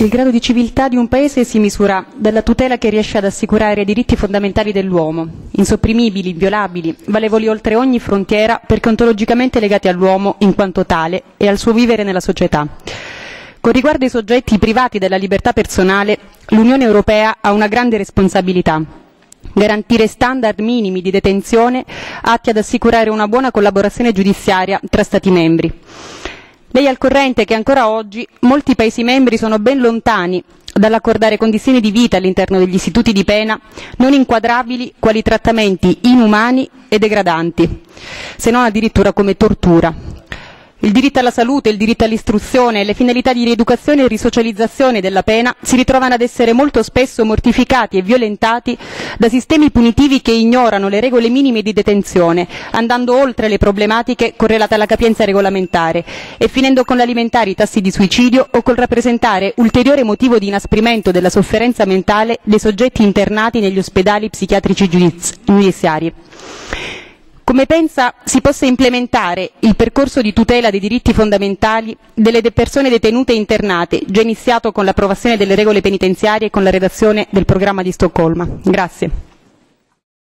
Il grado di civiltà di un paese si misura dalla tutela che riesce ad assicurare i diritti fondamentali dell'uomo, insopprimibili, inviolabili, valevoli oltre ogni frontiera perché ontologicamente legati all'uomo in quanto tale e al suo vivere nella società. Con riguardo ai soggetti privati della libertà personale, l'Unione Europea ha una grande responsabilità garantire standard minimi di detenzione atti ad assicurare una buona collaborazione giudiziaria tra Stati membri. Lei è al corrente che ancora oggi molti Paesi membri sono ben lontani dall'accordare condizioni di vita all'interno degli istituti di pena non inquadrabili quali trattamenti inumani e degradanti, se non addirittura come tortura. Il diritto alla salute, il diritto all'istruzione e le finalità di rieducazione e risocializzazione della pena si ritrovano ad essere molto spesso mortificati e violentati da sistemi punitivi che ignorano le regole minime di detenzione, andando oltre le problematiche correlate alla capienza regolamentare e finendo con l'alimentare i tassi di suicidio o col rappresentare ulteriore motivo di inasprimento della sofferenza mentale dei soggetti internati negli ospedali psichiatrici giudiziari come pensa si possa implementare il percorso di tutela dei diritti fondamentali delle persone detenute e internate già iniziato con l'approvazione delle regole penitenziarie e con la redazione del programma di Stoccolma.